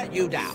let you down.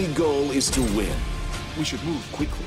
only goal is to win. We should move quickly.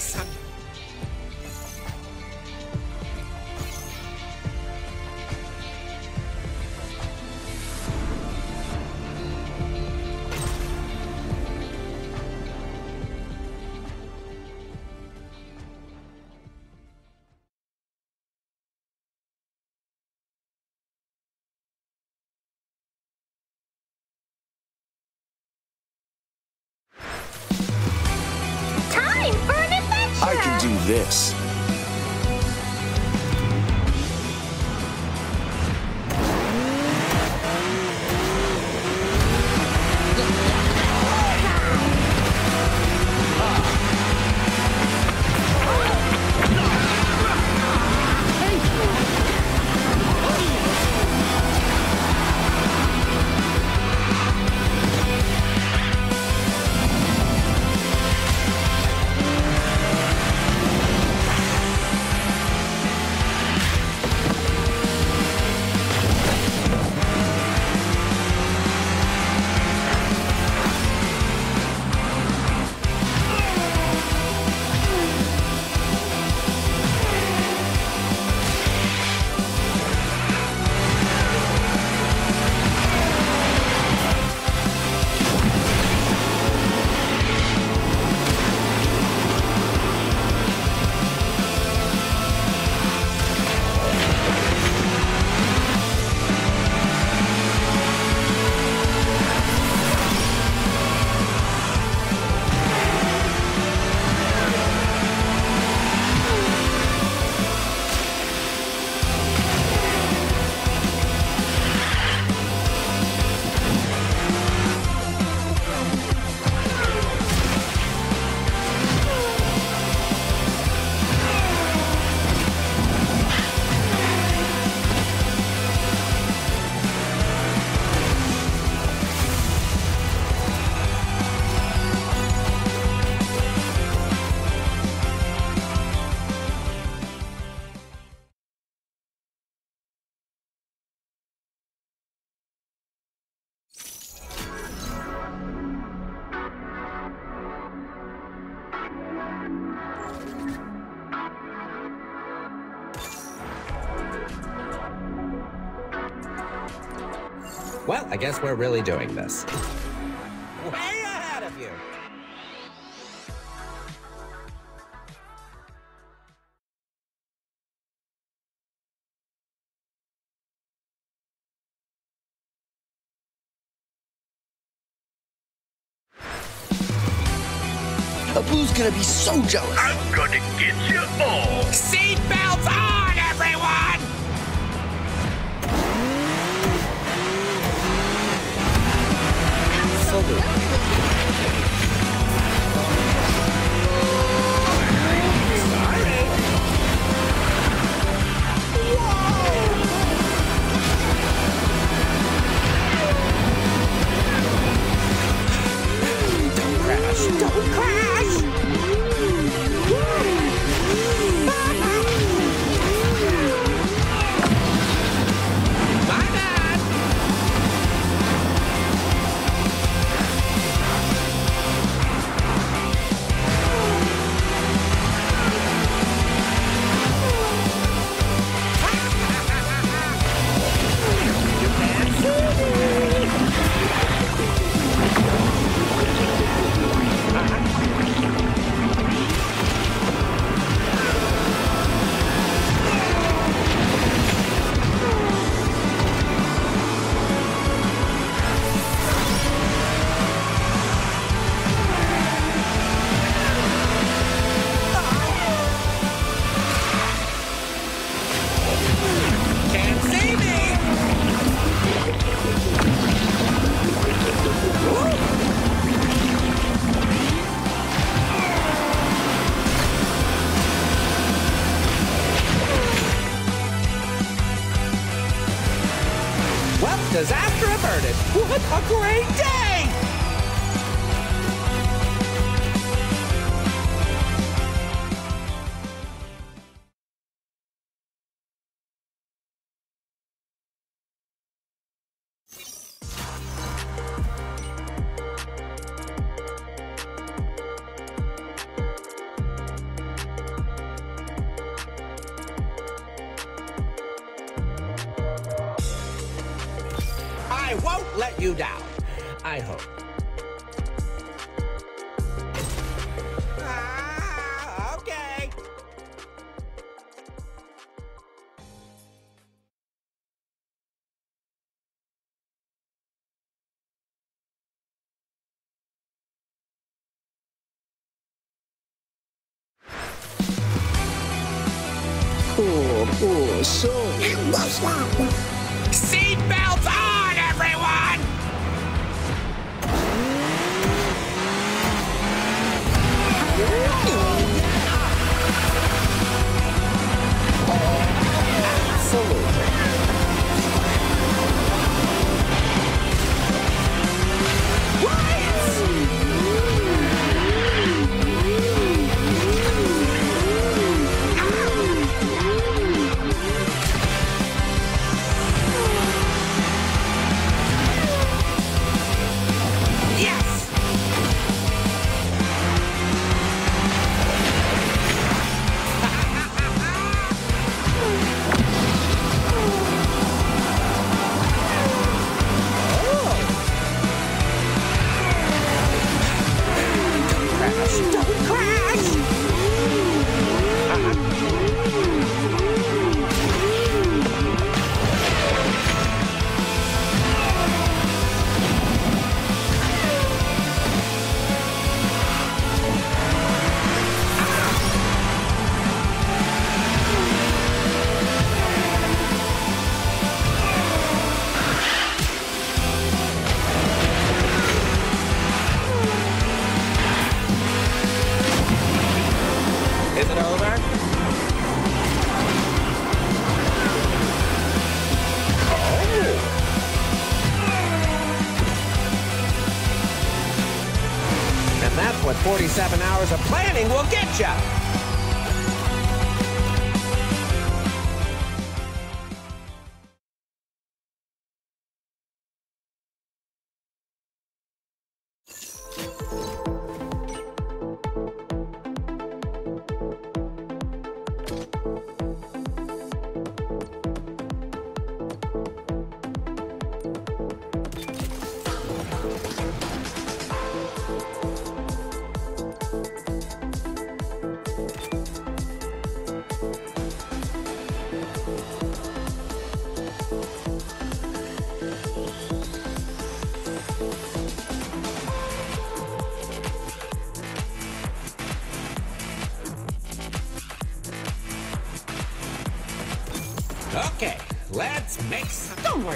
Some. This. I guess we're really doing this. Way ahead of you. Abu's gonna be so jealous. I'm gonna get you you down. I hope. Ah, okay. Poor, poor soul. Seatbelts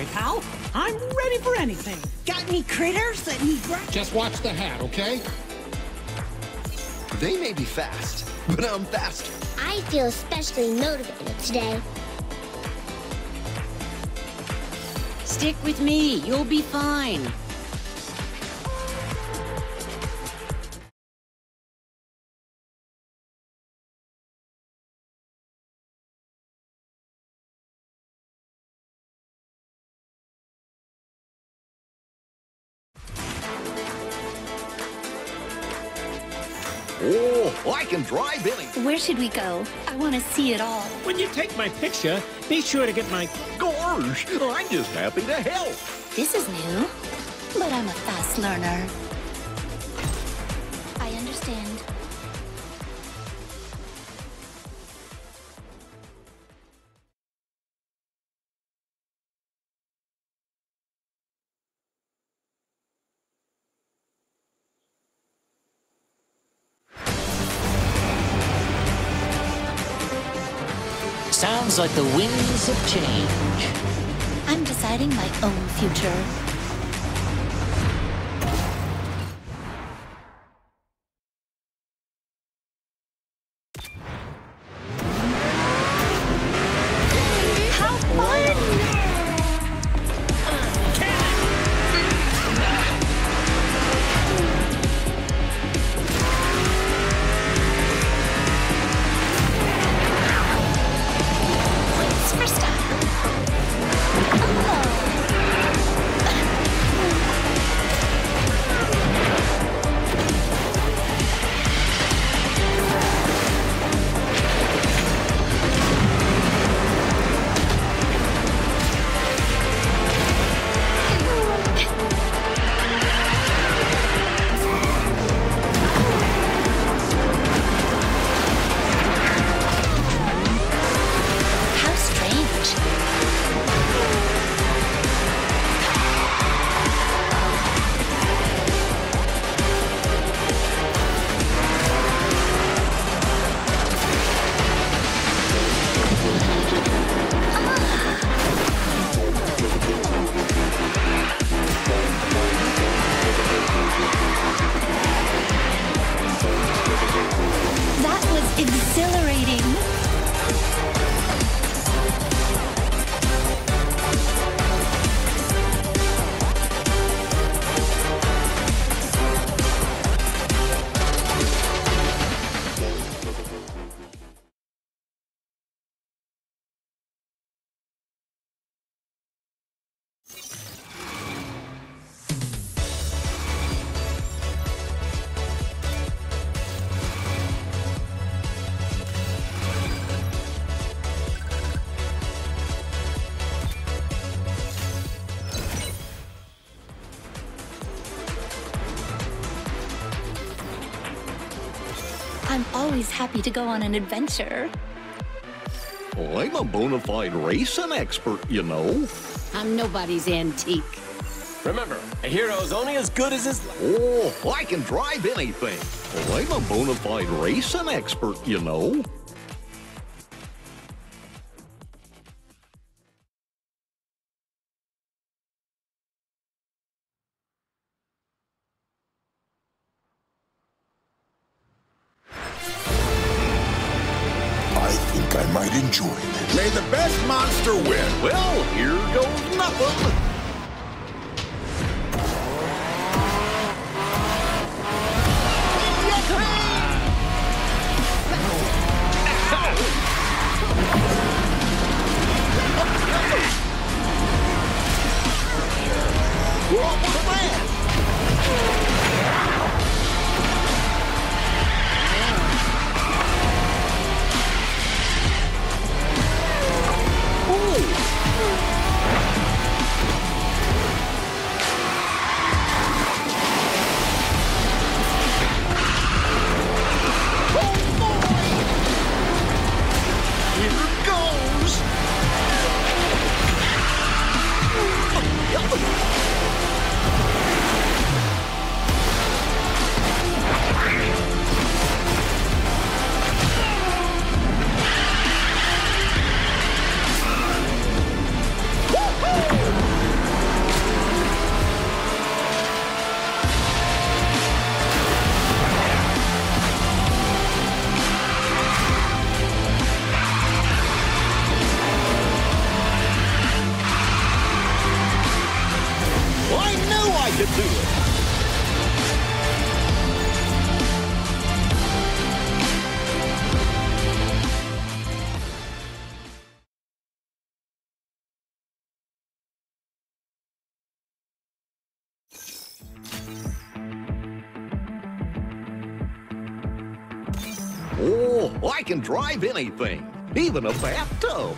worry, pal. I'm ready for anything. Got any critters that need gra- Just watch the hat, okay? They may be fast, but I'm faster. I feel especially motivated today. Stick with me. You'll be fine. Where should we go? I want to see it all. When you take my picture, be sure to get my. Gosh, oh, I'm just happy to help. This is new, but I'm a fast learner. Sounds like the winds of change. I'm deciding my own future. Always happy to go on an adventure. I'm a bona fide racing expert, you know. I'm nobody's antique. Remember, a hero's only as good as his... Oh, I can drive anything. I'm a bona fide racing expert, you know. Drive anything, even a bathtub.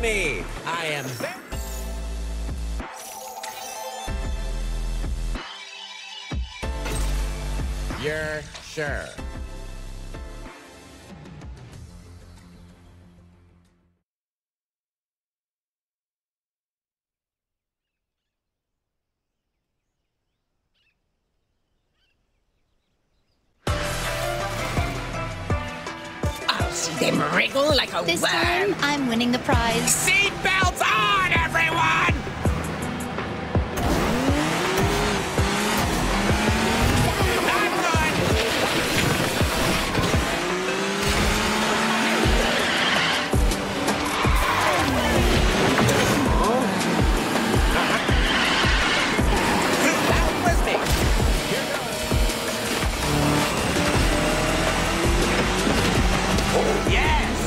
Me. I am. You're sure. Wriggle like a This worm. time, I'm winning the prize. Seatbelts Yes!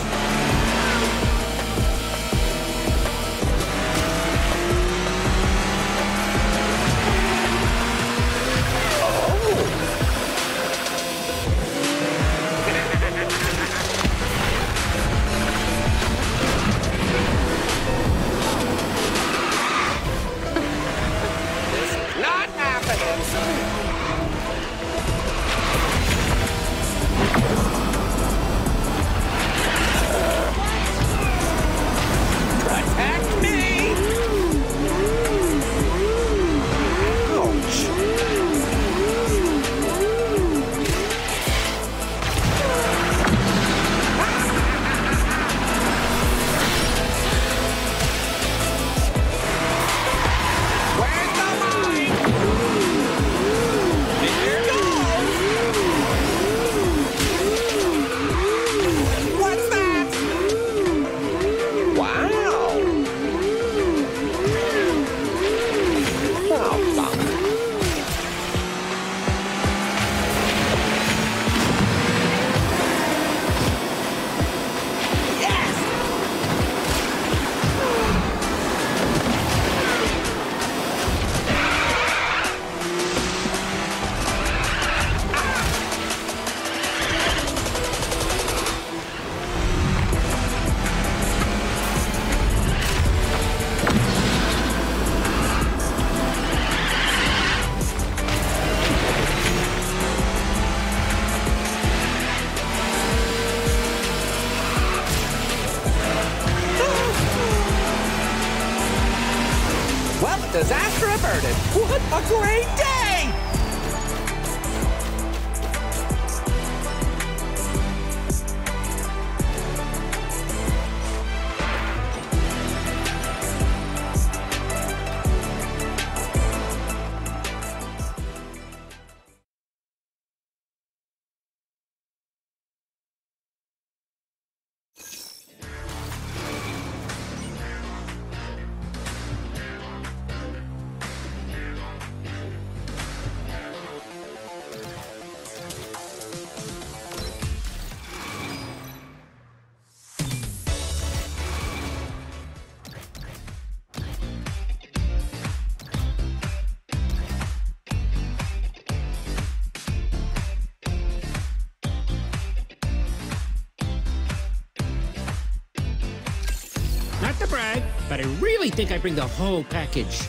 But I really think I bring the whole package.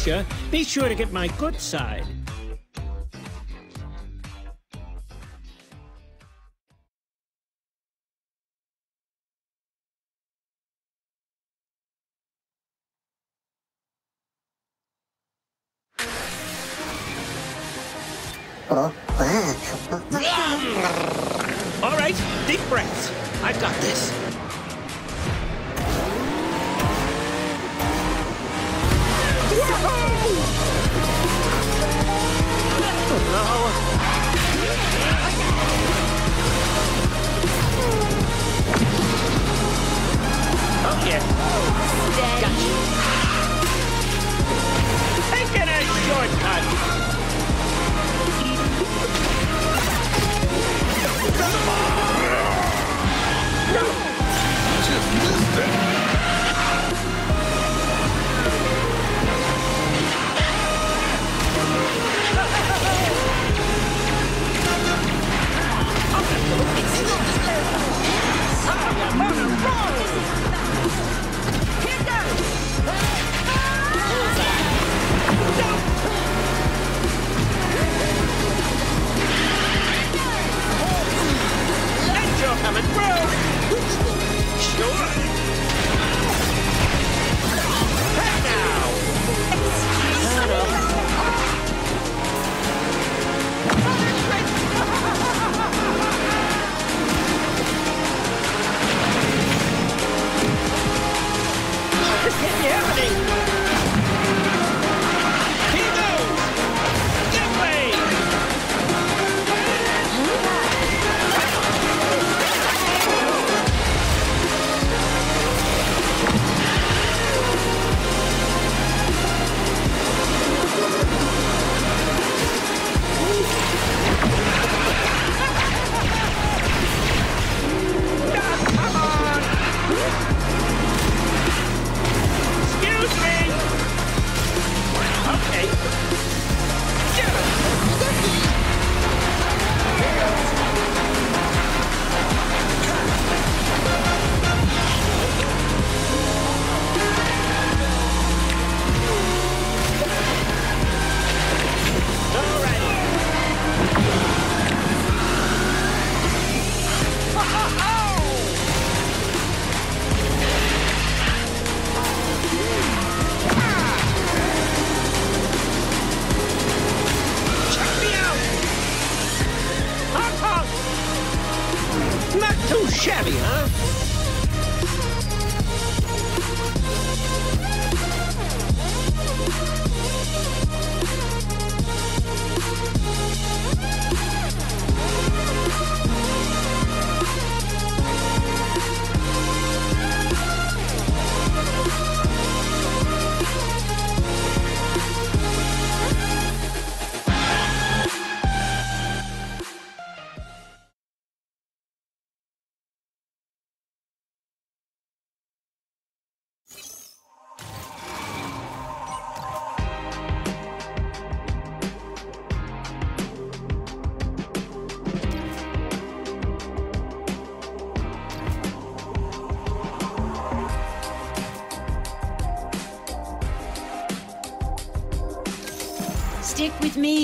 Picture, be sure to get my good side.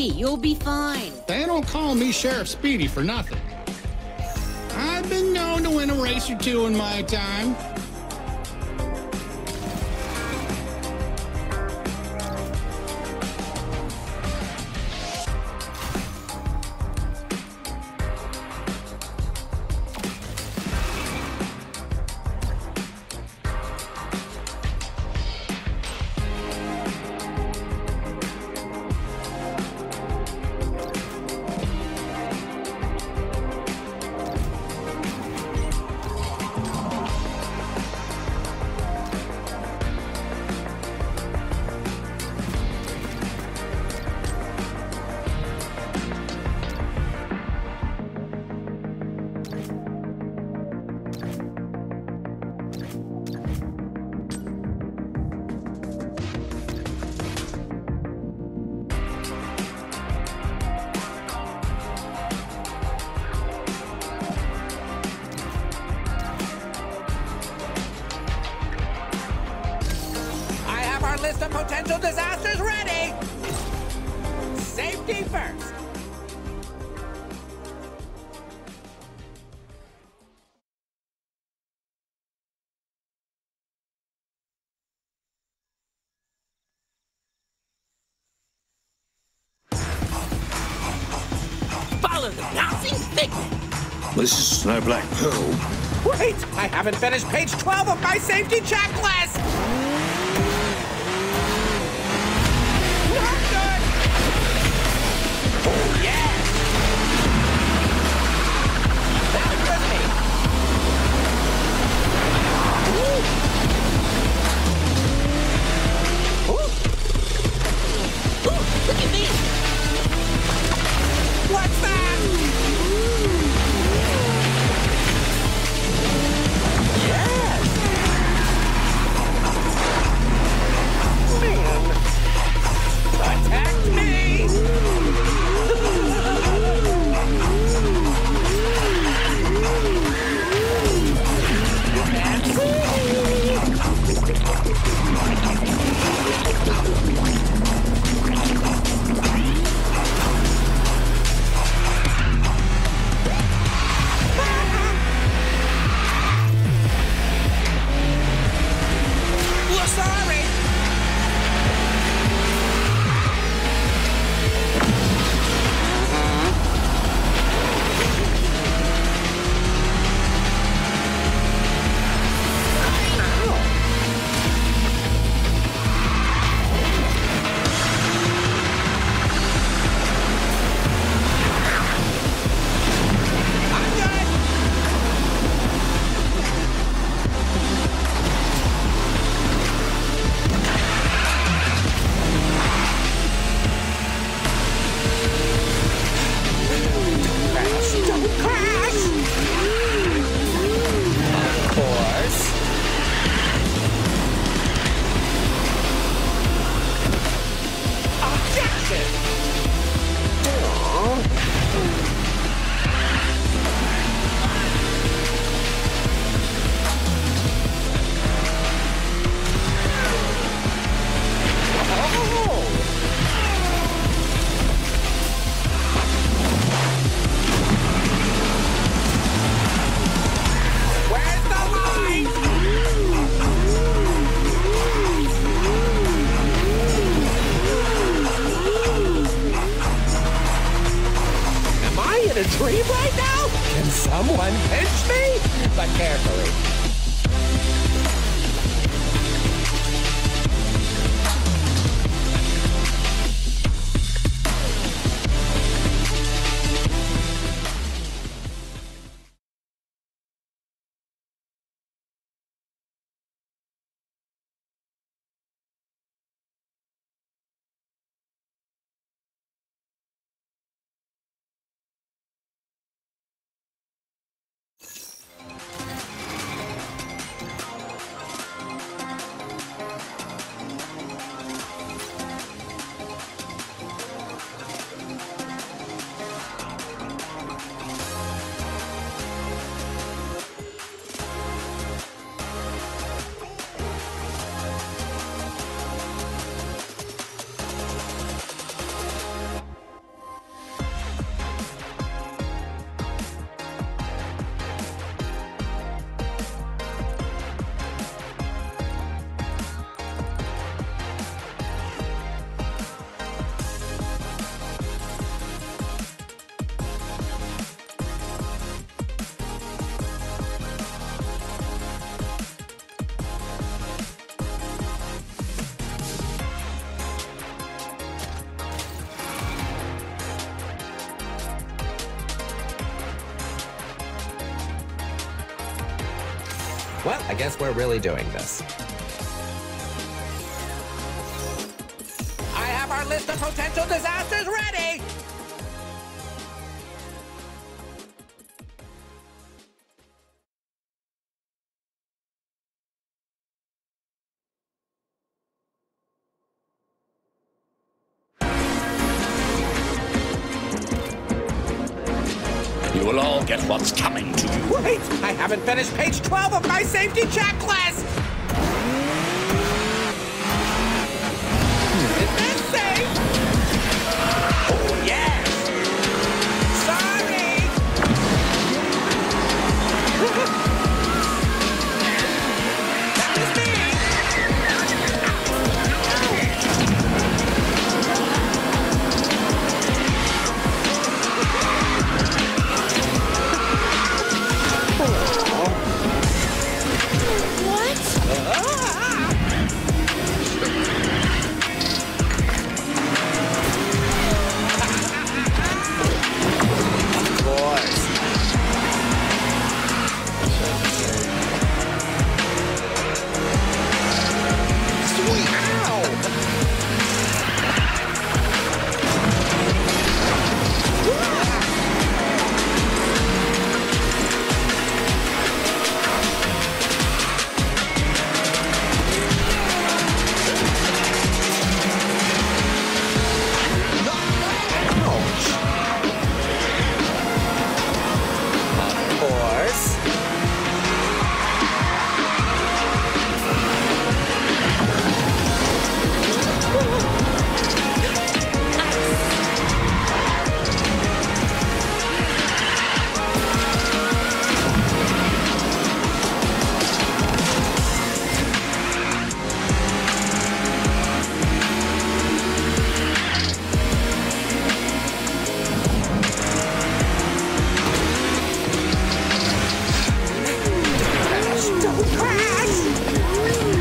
You'll be fine. They don't call me Sheriff Speedy for nothing. I've been known to win a race or two in my time. Haven't finished page 12 of my safety checklist! Well, I guess we're really doing this. I have our list of potential disasters ready! You will all get what's coming to you. Wait! I haven't finished page 12 of my safety checklist! Don't crash!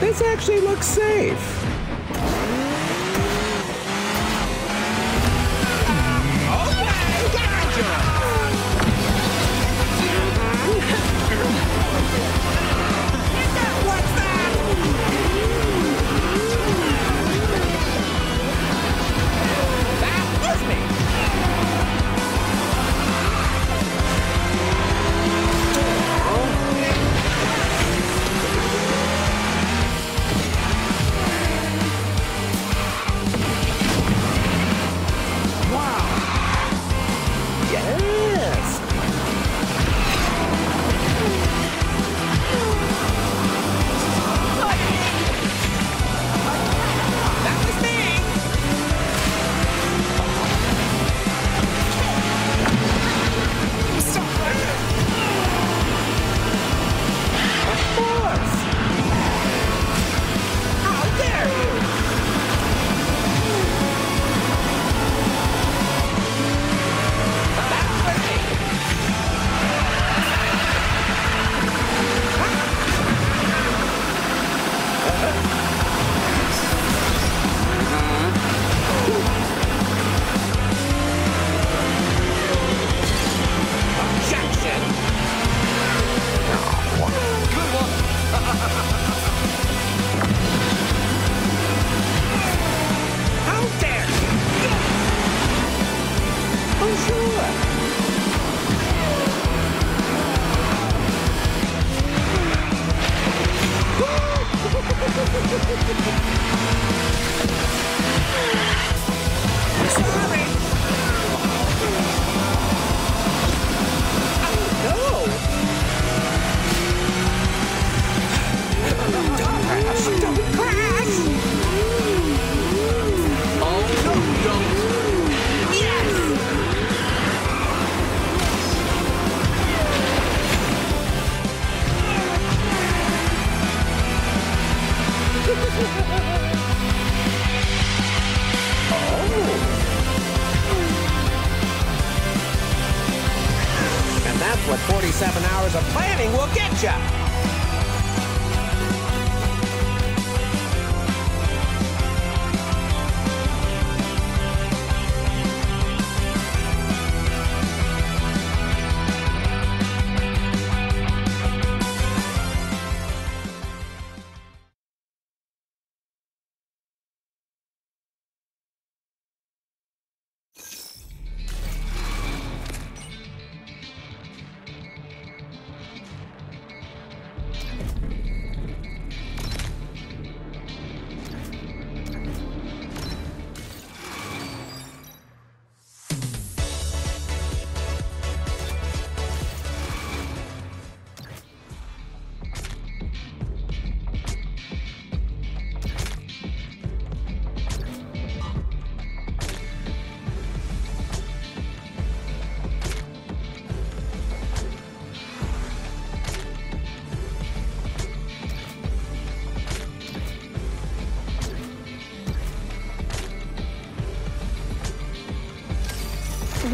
This actually looks safe.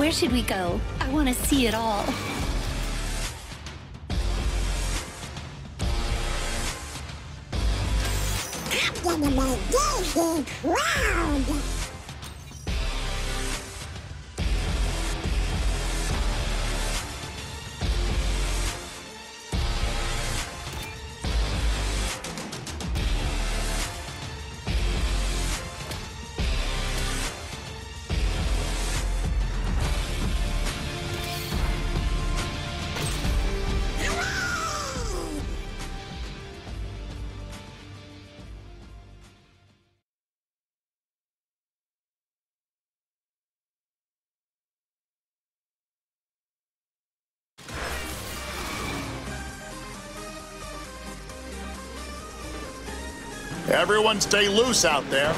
Where should we go? I want to see it all. Everyone stay loose out there.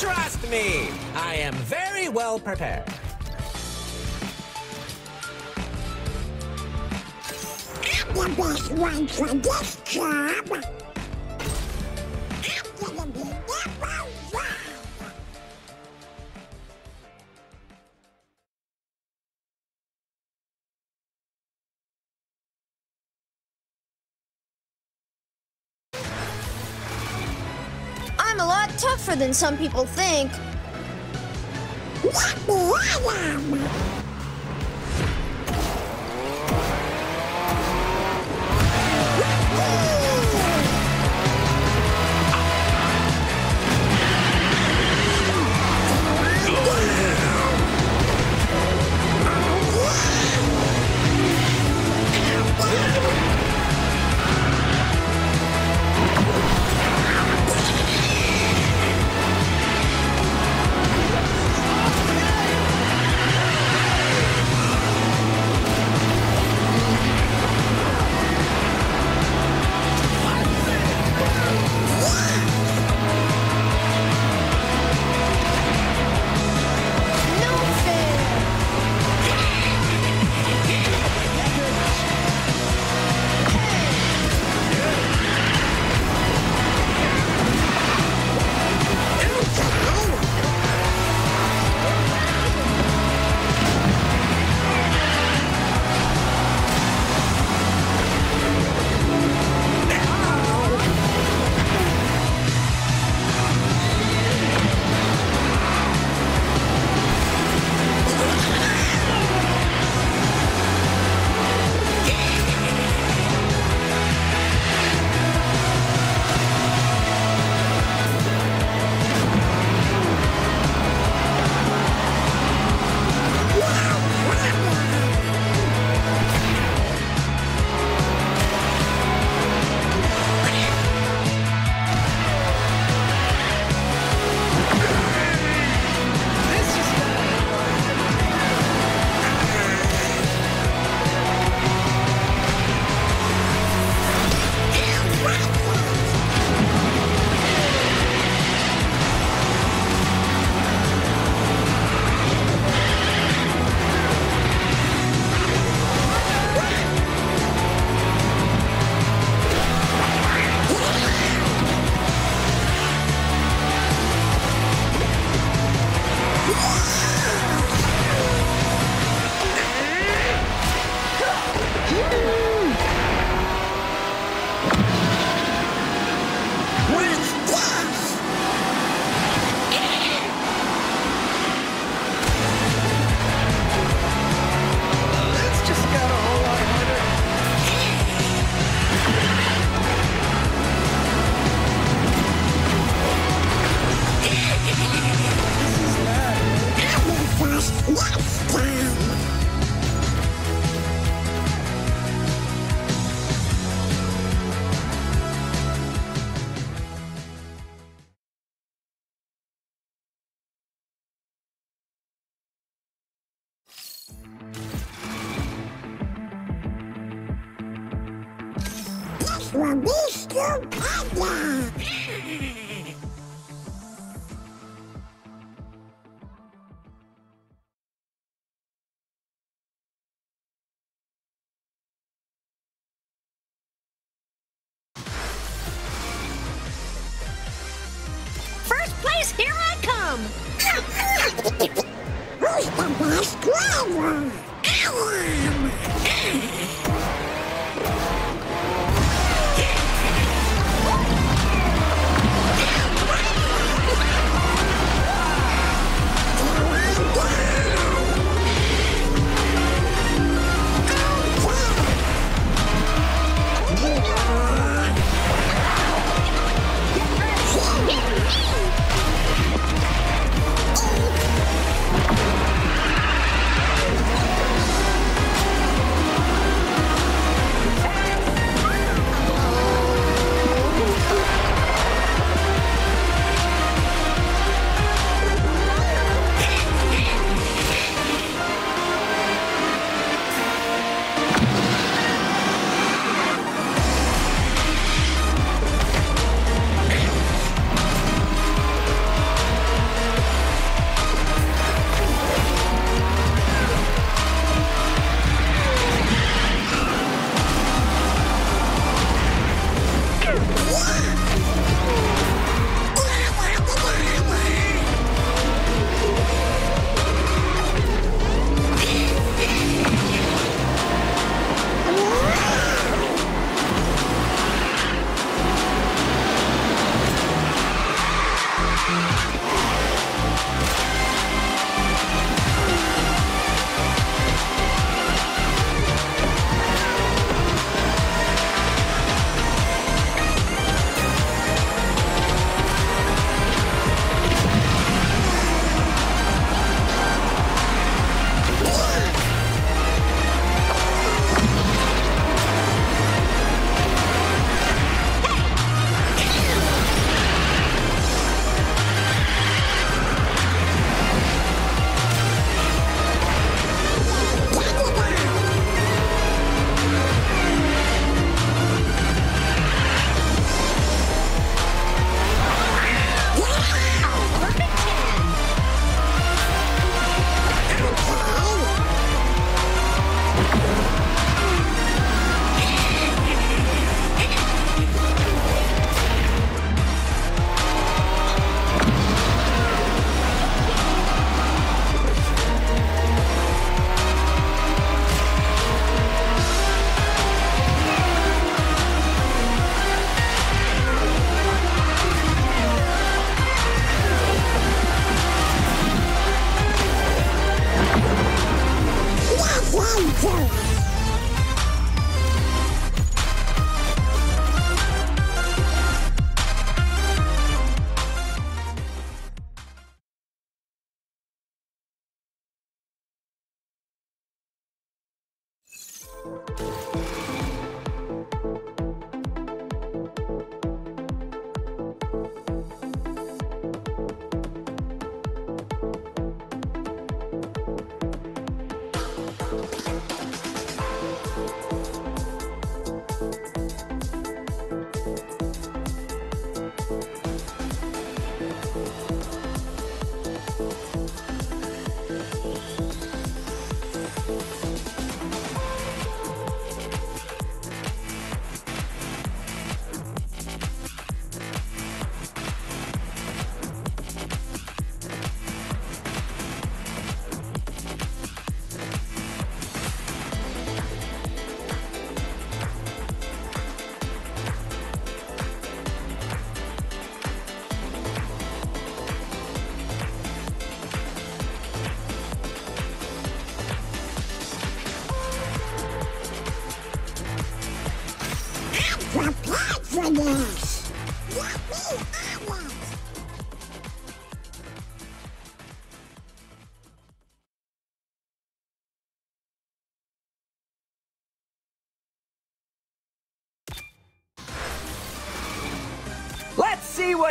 Trust me, I am very well prepared. One this job. Tougher than some people think.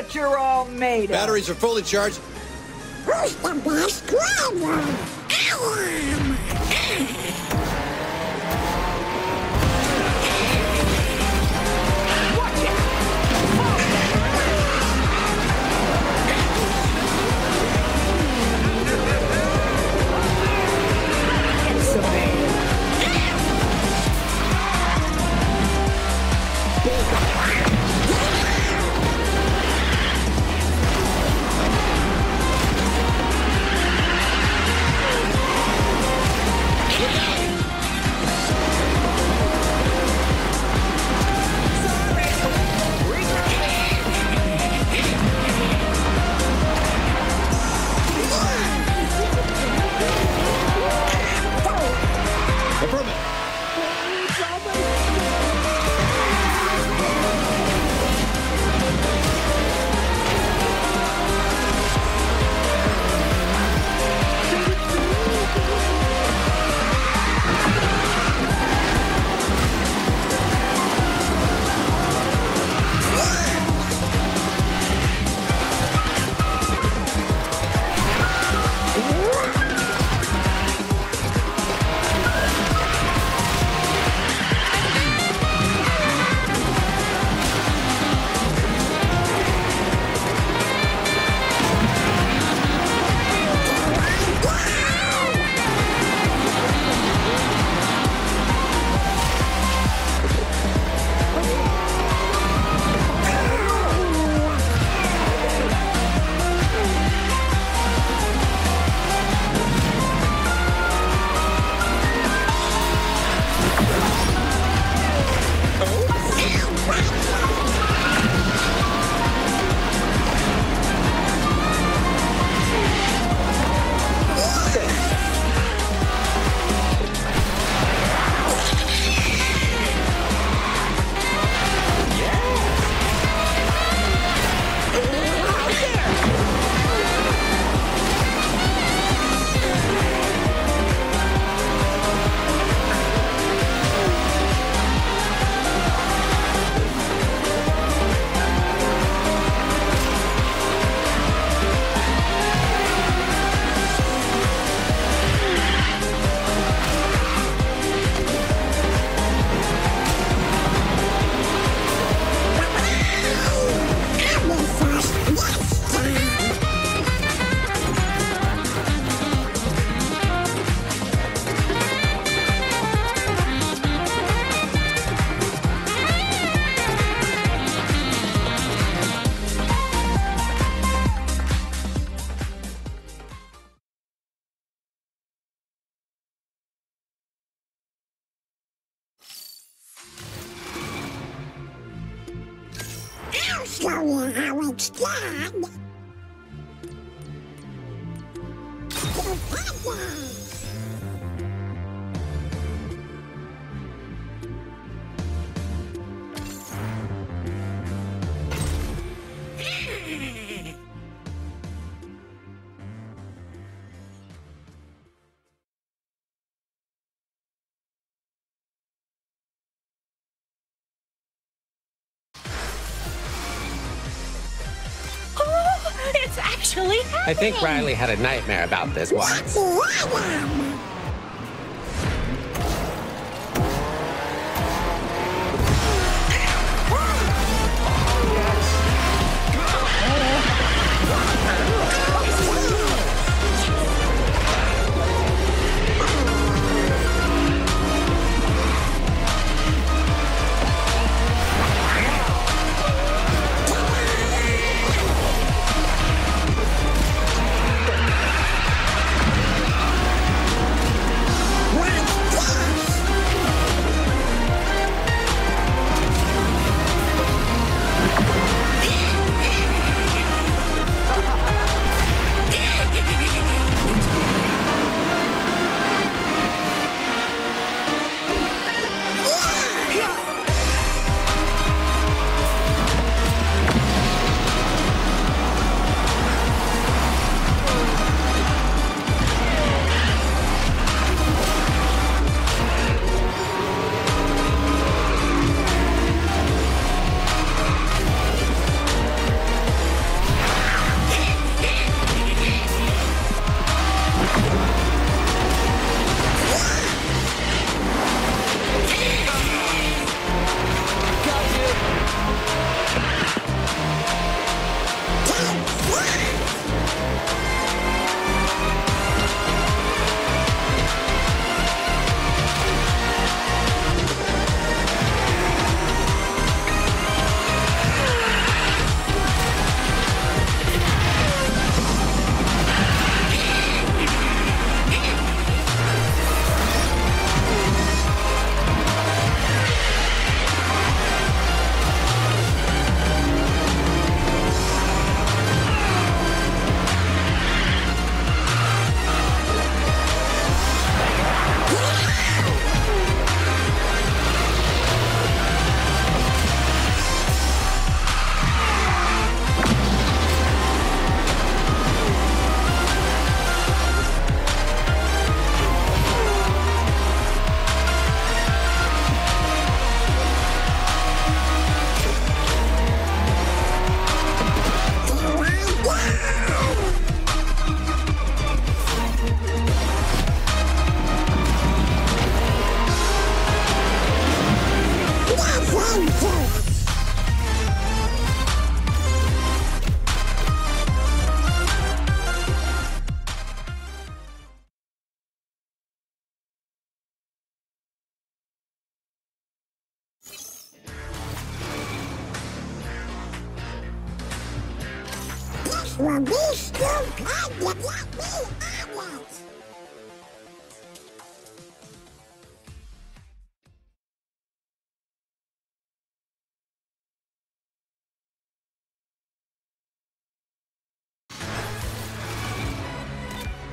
What you're all made of. Batteries are fully charged. Who's the best driver? Alan! I think Riley had a nightmare about this once.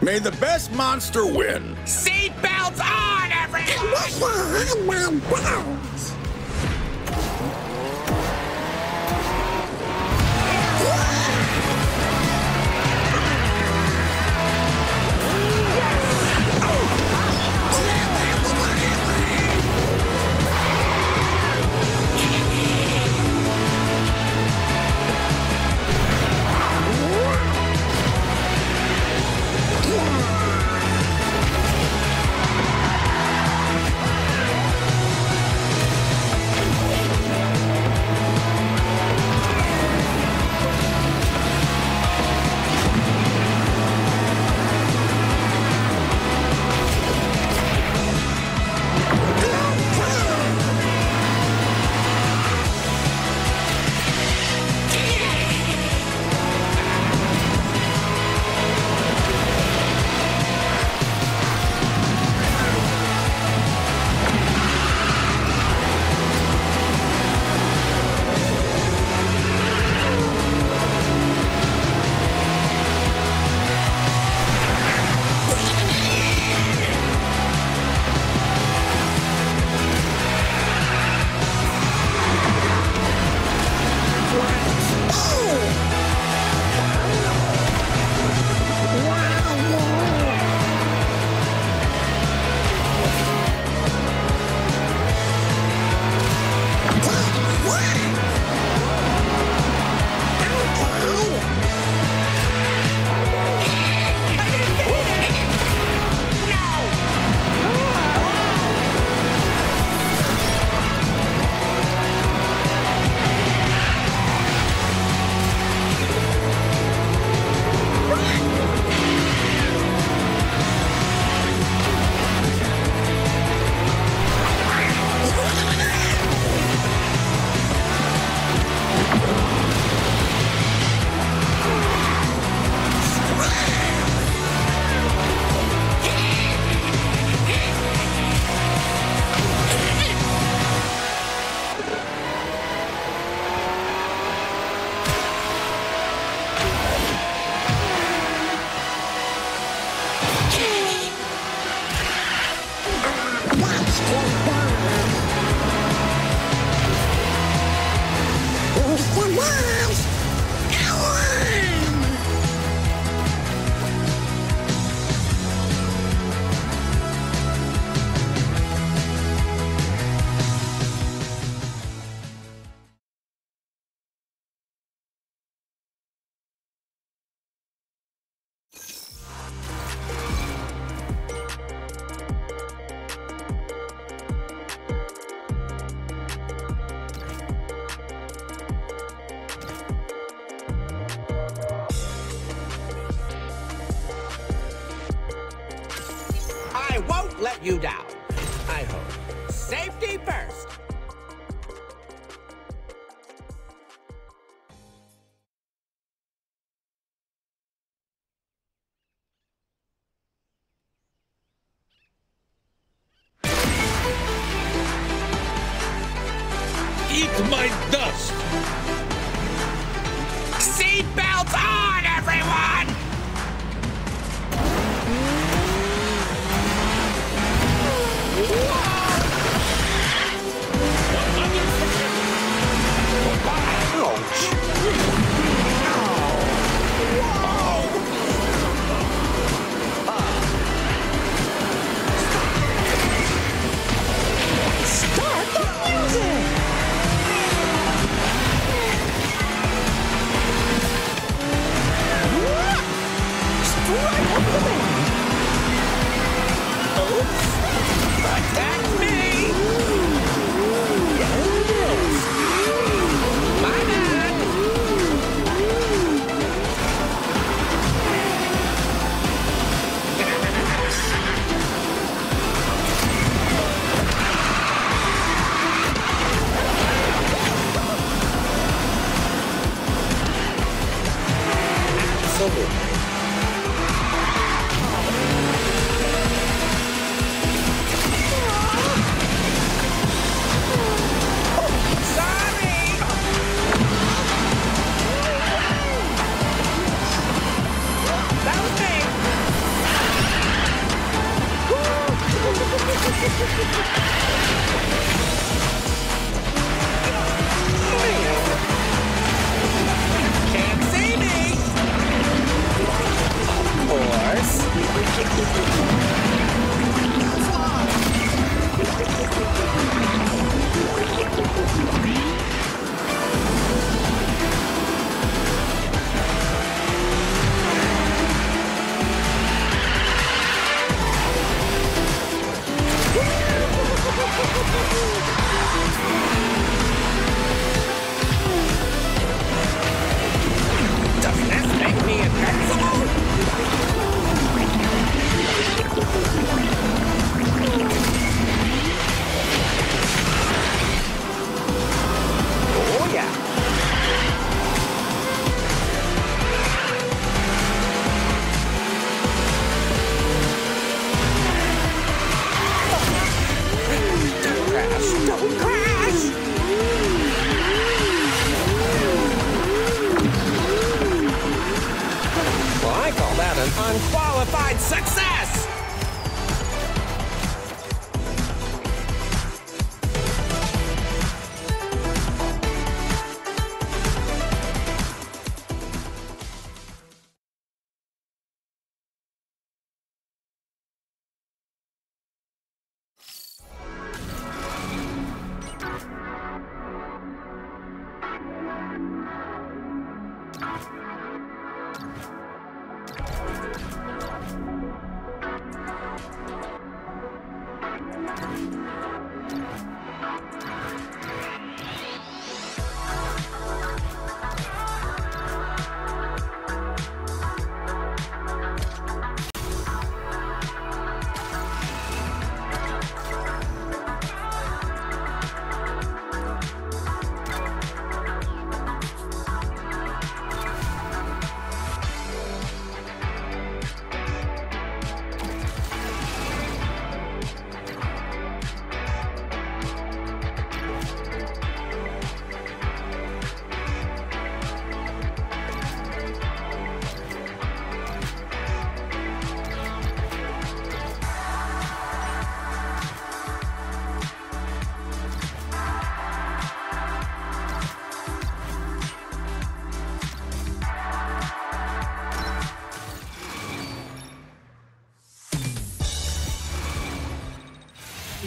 May the best monster win. Seatbelts on, everyone! Watch the my dust!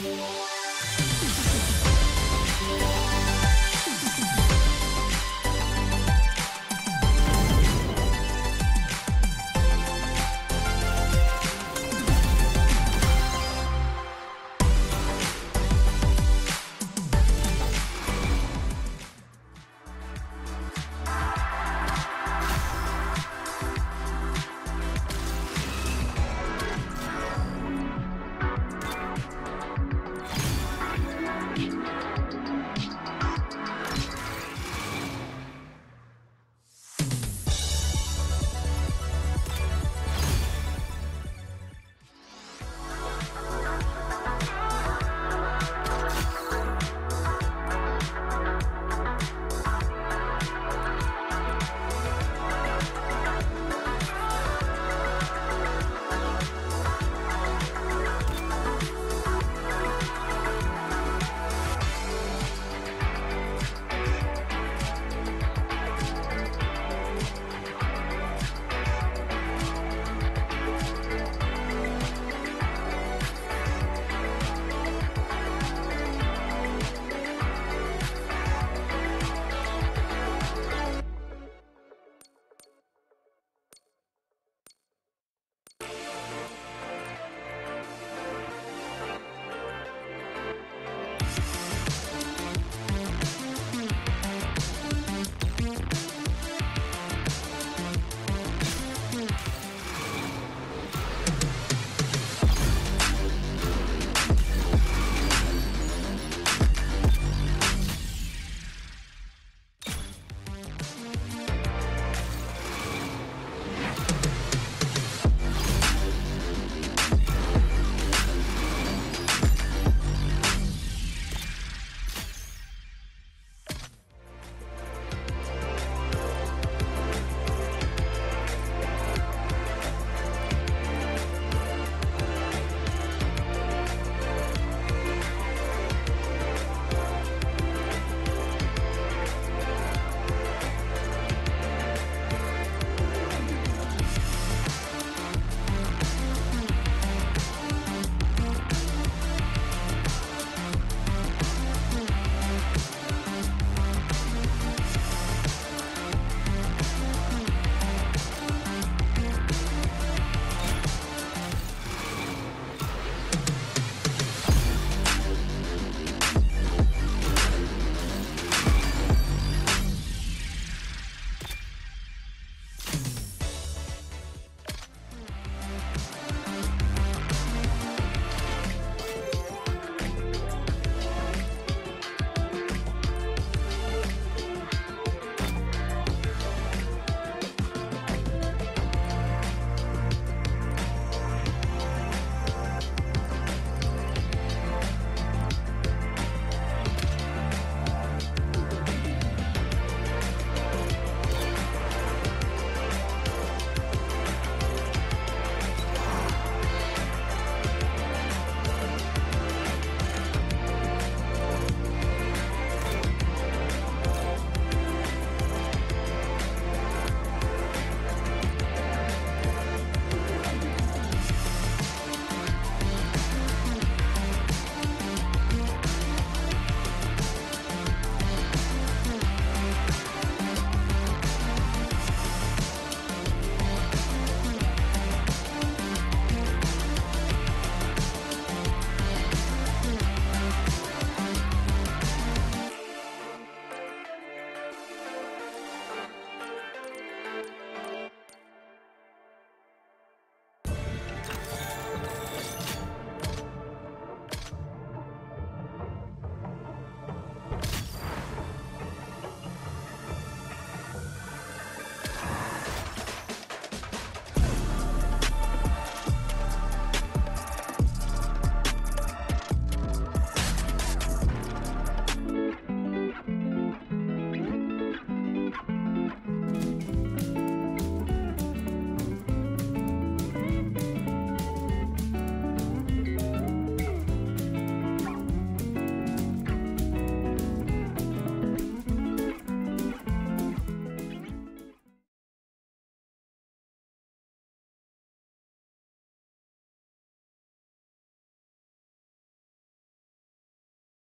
Yeah.